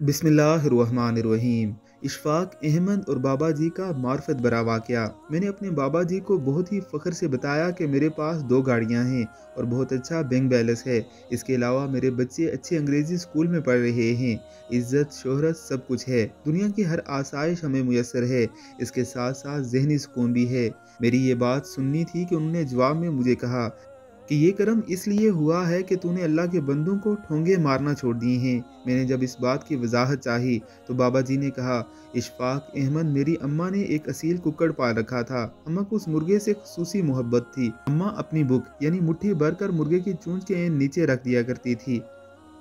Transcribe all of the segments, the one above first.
बिस्मिल्लाहिर्रहमानिर्रहीम। इशफाक, अहमद और बाबा जी का मार्फत बरा वाक़ मैंने अपने बाबा जी को बहुत ही फ़ख्र से बताया कि मेरे पास दो गाड़ियाँ हैं और बहुत अच्छा बैंक बैलेंस है। इसके अलावा मेरे बच्चे अच्छे अंग्रेज़ी स्कूल में पढ़ रहे हैं। इज़्ज़त, शोहरत सब कुछ है। दुनिया की हर आसाइश हमें मैसर है। इसके साथ साथ जहनी सुकून भी है। मेरी ये बात सुननी थी कि उन्होंने जवाब में मुझे कहा कि ये कर्म इसलिए हुआ है कि तूने अल्लाह के बंदों को ठोंगे मारना छोड़ दिए हैं। मैंने जब इस बात की वजाहत चाही तो बाबा जी ने कहा, इशफाक अहमद मेरी अम्मा ने एक असील कुकड़ पाल रखा था। अम्मा को उस मुर्गे से खसूसी मोहब्बत थी। अम्मा अपनी बुक, यानी मुट्ठी भरकर मुर्गे की चूंच के नीचे रख दिया करती थी।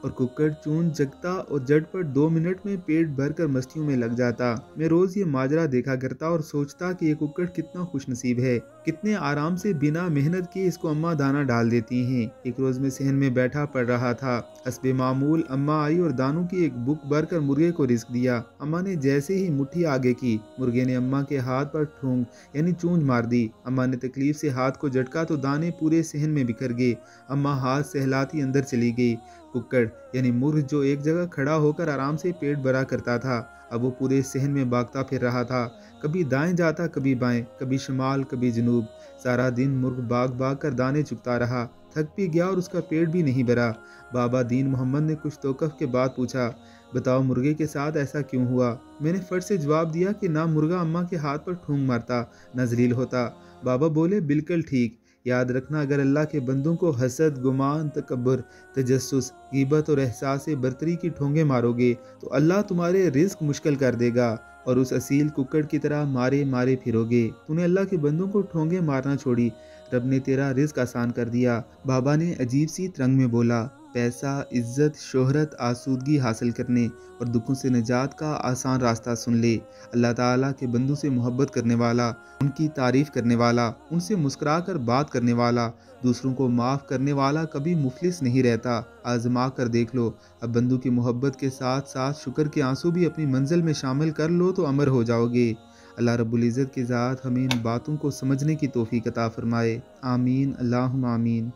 और कुकर चून, जगता और जट पर दो मिनट में पेट भर कर मस्तियों में लग जाता। मैं रोज ये माजरा देखा करता और सोचता कि ये कुकर कितना खुशनसीब है। कितने आराम से बिना मेहनत किए इसको अम्मा दाना डाल देती हैं। एक रोज में सहन में बैठा पड़ रहा था। हसबे मामूल, अम्मा आई और दानों की एक बुक भर कर मुर्गे को रिस्क दिया। अम्मा ने जैसे ही मुट्ठी आगे की, मुर्गे ने अम्मा के हाथ पर ठूंग, यानी चूंज मार दी। अम्मा ने तकलीफ़ से हाथ को झटका तो दाने पूरे सहन में बिखर गए। अम्मा हाथ सहलाती अंदर चली गई। कुक्कड़, यानी मुर्ग जो एक जगह खड़ा होकर आराम से पेट भरा करता था। अब वो पूरे सहन में भागता फिर रहा था। कभी दाएँ जाता, कभी बाएँ, कभी शमाल, कभी जनूब। सारा दिन मुर्ग बाग बाग कर दाने चुगता रहा। थक भी गया और उसका पेट भी नहीं भरा। बाबा दीन मोहम्मद ने कुछ तोकफ के बाद पूछा, बताओ मुर्गे के साथ ऐसा क्यों हुआ? मैंने फट से जवाब दिया कि ना मुर्गा अम्मा के हाथ पर ठूंग मारता, न जलील होता। बाबा बोले, बिल्कुल ठीक। याद रखना, अगर अल्लाह के बंदों को हसद, गुमान तकबर तजस्स गिबत और एहसास बरतरी की ठोंगे मारोगे तो अल्लाह तुम्हारे रिस्क मुश्किल कर देगा और उस असील कुकड़ की तरह मारे मारे फिरोगे। तूने अल्लाह के बंदों को ठोंगे मारना छोड़ी, रब ने तेरा रिस्क आसान कर दिया। बाबा ने अजीब सी तरंग में बोला पैसा, इज़्ज़त, शोहरत, आसूदगी हासिल करने और दुखों से निजात का आसान रास्ता सुन ले। अल्लाह ताला के बंदों से मोहब्बत करने वाला, उनकी तारीफ़ करने वाला, उनसे मुस्कुरा कर बात करने वाला, दूसरों को माफ़ करने वाला कभी मुफलिस नहीं रहता। आजमा कर देख लो, अब बंदू की मोहब्बत के साथ साथ शुक्र के आँसू भी अपनी मंजिल में शामिल कर लो तो अमर हो जाओगे। अल्लाह रब्बुल इज़्ज़त की ज़ात हमें इन बातों को समझने की तोफ़ी कता फ़रमाए। आमीन अल्लाह आमीन।